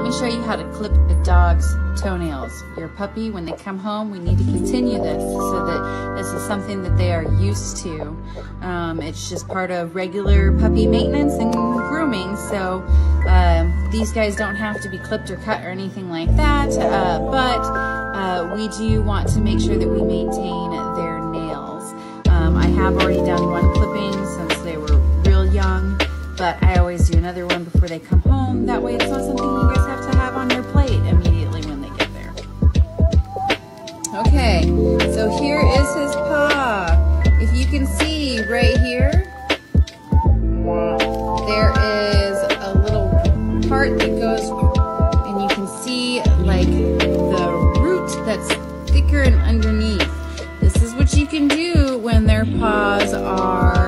let me show you how to clip the dog's toenails. Your puppy, when they come home, we need to continue this so that this is something that they are used to. Um, it's just part of regular puppy maintenance and grooming, so um, these guys don't have to be clipped or cut or anything like that, uh, but uh, we do want to make sure that we maintain their nails. Um, I have already done one clipping since they were real young, but I always do another one before they come home. That way it's not something Okay, so here is his paw. If you can see right here, there is a little part that goes, and you can see like the root that's thicker and underneath. This is what you can do when their paws are